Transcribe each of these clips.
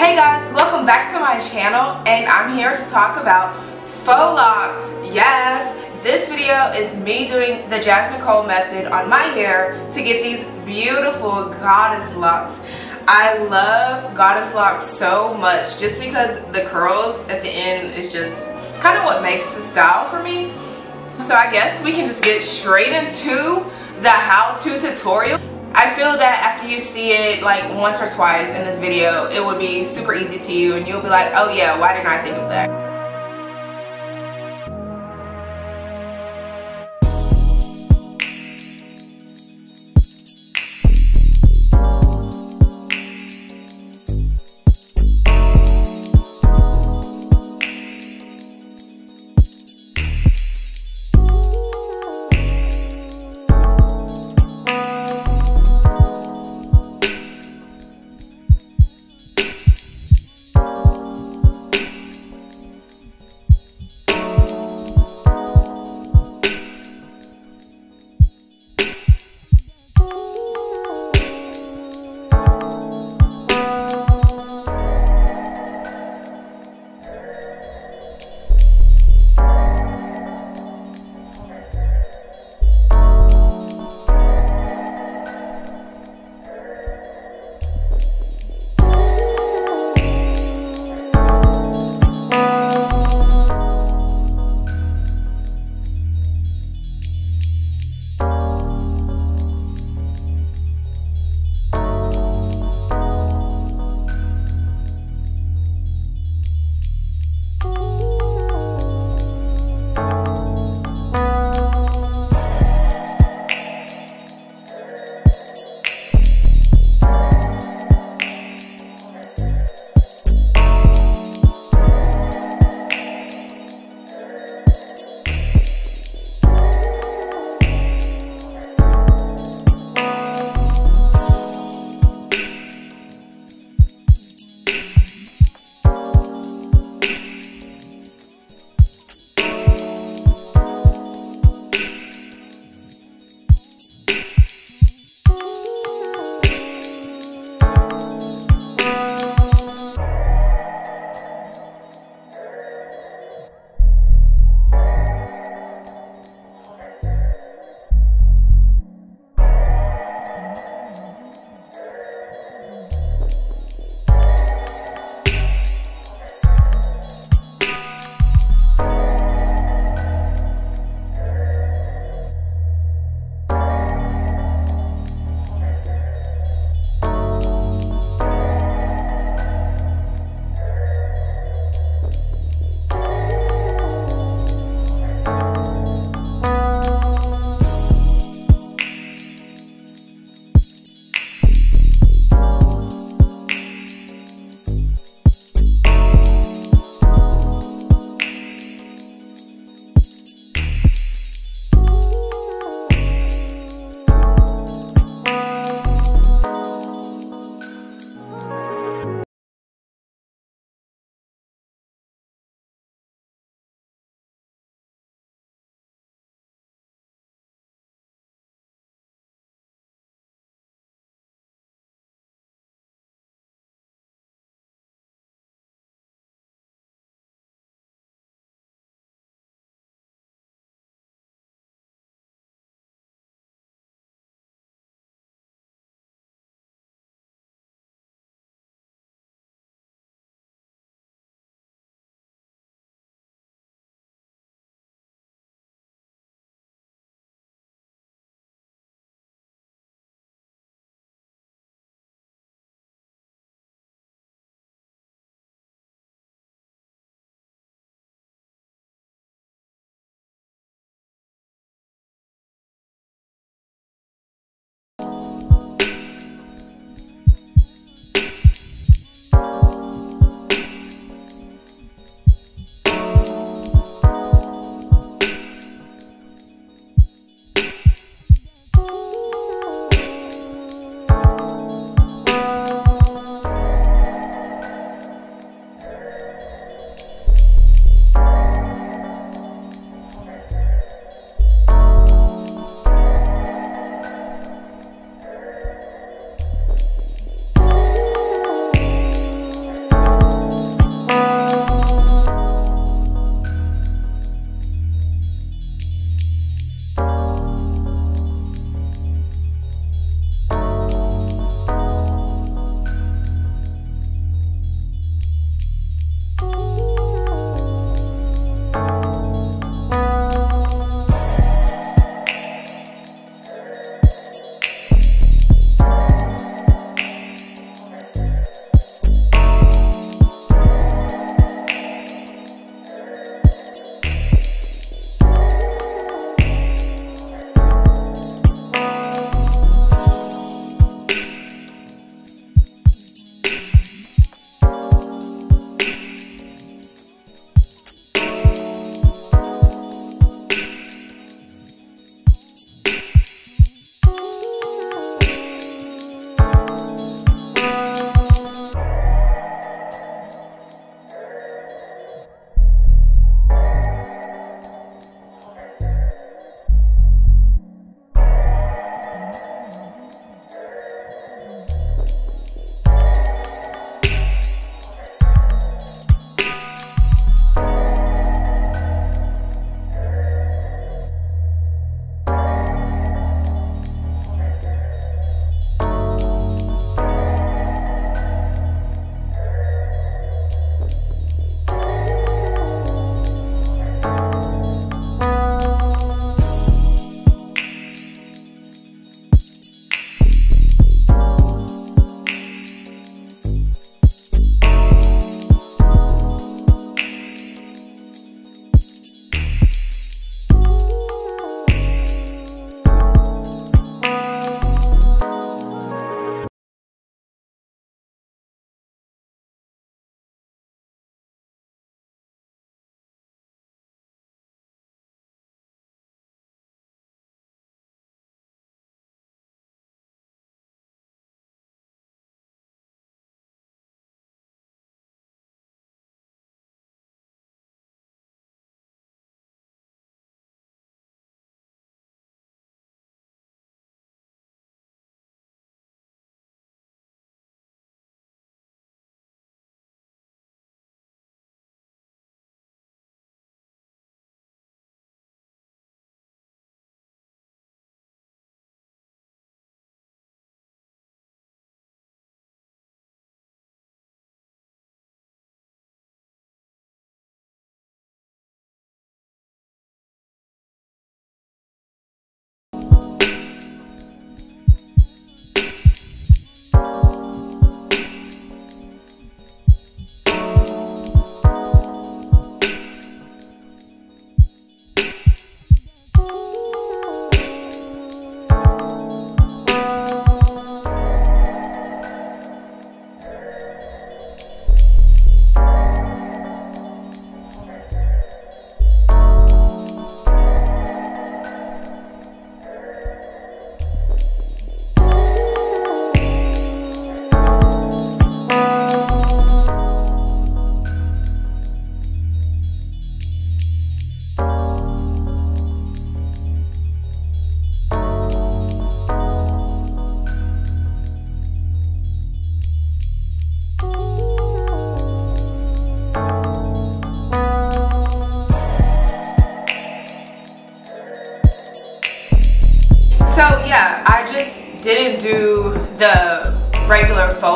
Hey guys, welcome back to my channel and I'm here to talk about faux locs. Yes, this video is me doing the Jazz Nicole method on my hair to get these beautiful goddess locs. I love goddess locs so much just because the curls at the end is just kind of what makes the style for me. So I guess we can just get straight into the how-to tutorial. I feel that after you see it like once or twice in this video, it would be super easy to you and you'll be like, oh yeah, why didn't I think of that?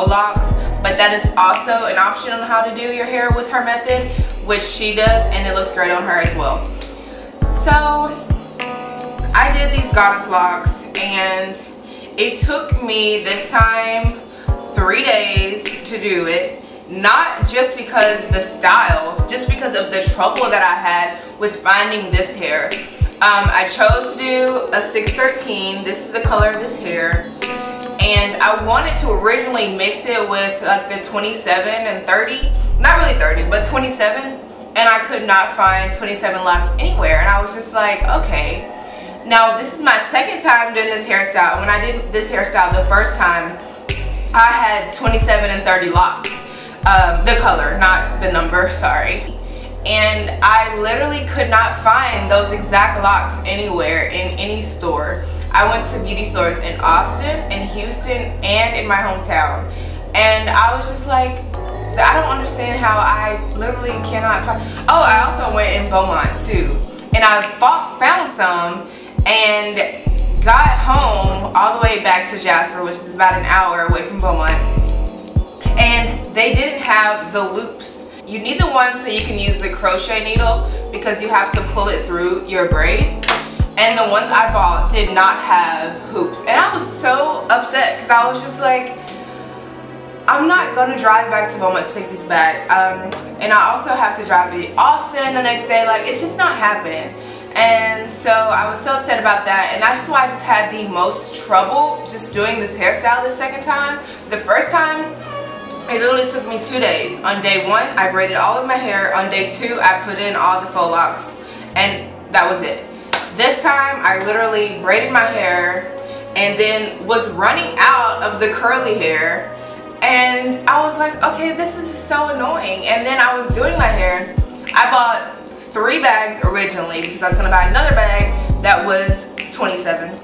Locks, but that is also an option on how to do your hair with her method, which she does, and it looks great on her as well. So, I did these goddess locs, and it took me this time three days to do it. Not just because the style, just because of the trouble that I had with finding this hair. Um, I chose to do a 613. This is the color of this hair. And I wanted to originally mix it with like the 27 and 30. Not really 30, but 27. And I could not find 27 locks anywhere. And I was just like, okay. Now, this is my second time doing this hairstyle. When I did this hairstyle the first time, I had 27 and 30 locks. Um, the color, not the number, sorry. And I literally could not find those exact locks anywhere in any store. I went to beauty stores in Austin, in Houston, and in my hometown. And I was just like, I don't understand how I literally cannot find. Oh, I also went in Beaumont too. And I fought, found some and got home all the way back to Jasper, which is about an hour away from Beaumont. And they didn't have the loops. You need the ones so you can use the crochet needle because you have to pull it through your braid and the ones I bought did not have hoops. And I was so upset because I was just like I'm not gonna drive back to Beaumont to take this back. Um, and I also have to drive to Austin the next day. Like it's just not happening. And so I was so upset about that. And that's why I just had the most trouble just doing this hairstyle the second time. The first time it literally took me two days. On day one I braided all of my hair. On day two I put in all the faux locs. And that was it this time I literally braided my hair and then was running out of the curly hair and I was like, okay, this is just so annoying. And then I was doing my hair. I bought three bags originally because I was gonna buy another bag that was 27.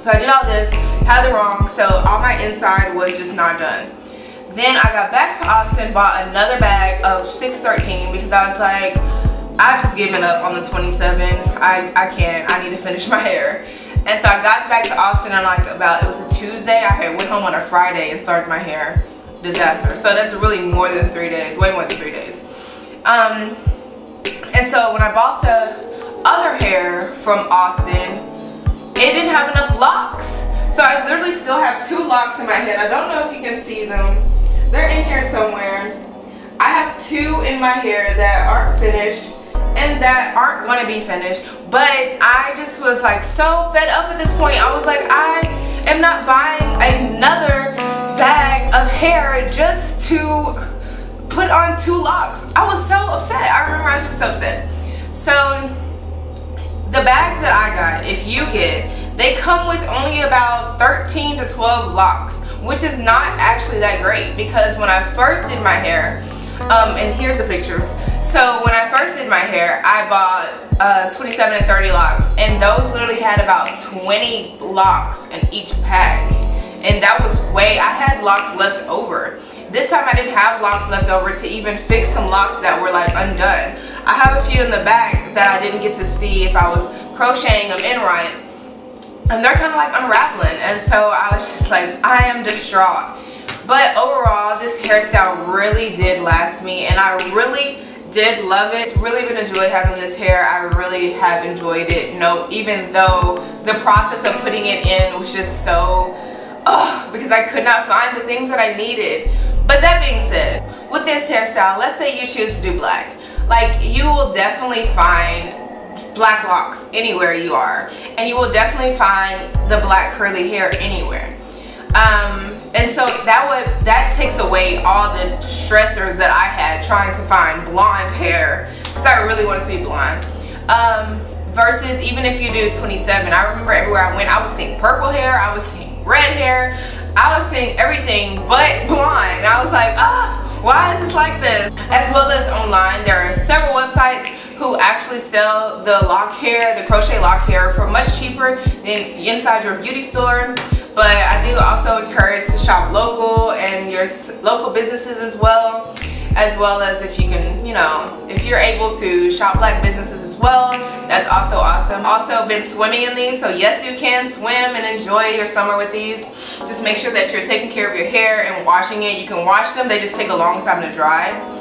So I did all this, had it wrong, so all my inside was just not done. Then I got back to Austin, bought another bag of 613 because I was like, I've just given up on the 27. I, I can't. I need to finish my hair. And so I got back to Austin on like about, it was a Tuesday. I had went home on a Friday and started my hair. Disaster. So that's really more than three days, way more than three days. Um, and so when I bought the other hair from Austin, it didn't have enough locks. So I literally still have two locks in my head. I don't know if you can see them. They're in here somewhere. I have two in my hair that aren't finished and that aren't going to be finished. But I just was like so fed up at this point. I was like, I am not buying another bag of hair just to put on two locks. I was so upset. I remember I was just so upset. So the bags that I got, if you get, they come with only about 13 to 12 locks, which is not actually that great because when I first did my hair, um, and here's a picture. So when I first did my hair, I bought uh, 27 and 30 locks and those literally had about 20 locks in each pack. And that was way, I had locks left over. This time I didn't have locks left over to even fix some locks that were like undone. I have a few in the back that I didn't get to see if I was crocheting them in right. And they're kind of like unraveling. And so I was just like, I am distraught. But overall, this hairstyle really did last me and I really did love it. It's really been joy having this hair. I really have enjoyed it. No, even though the process of putting it in was just so, oh, because I could not find the things that I needed. But that being said, with this hairstyle, let's say you choose to do black. Like, you will definitely find black locks anywhere you are. And you will definitely find the black curly hair anywhere. Um, and so that would that takes away all the stressors that I had trying to find blonde hair because I really wanted to be blonde. Um, versus even if you do 27, I remember everywhere I went, I was seeing purple hair, I was seeing red hair, I was seeing everything but blonde. I was like, ah, why is this like this? As well as online, there are several websites who actually sell the lock hair, the crochet lock hair for much cheaper than inside your beauty store but I do also encourage to shop local and your local businesses as well as well as if you can, you know, if you're able to shop black businesses as well, that's also awesome. Also been swimming in these, so yes you can swim and enjoy your summer with these. Just make sure that you're taking care of your hair and washing it. You can wash them, they just take a long time to dry.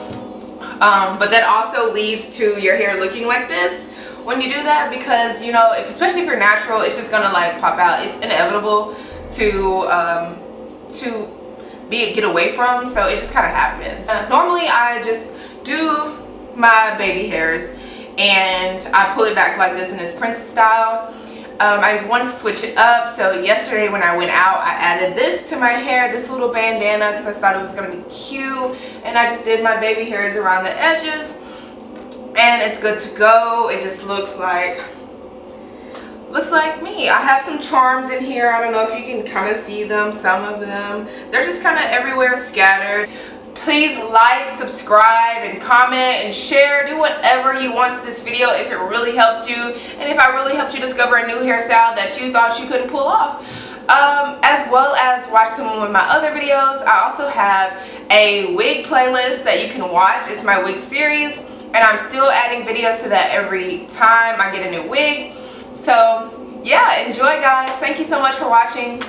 Um, but that also leads to your hair looking like this when you do that because you know if especially if you're natural it's just gonna like pop out. It's inevitable to um, to be get away from so it just kind of happens. Uh, normally I just do my baby hairs and I pull it back like this in this princess style um, I wanted to switch it up so yesterday when I went out I added this to my hair this little bandana because I thought it was gonna be cute and I just did my baby hairs around the edges and it's good to go. It just looks like looks like me. I have some charms in here. I don't know if you can kind of see them some of them. They're just kind of everywhere scattered please like subscribe and comment and share do whatever you want to this video if it really helped you and if I really helped you discover a new hairstyle that you thought you couldn't pull off um, as well as watch some of my other videos I also have a wig playlist that you can watch it's my wig series and I'm still adding videos to that every time I get a new wig. So yeah, enjoy guys. Thank you so much for watching.